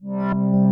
Música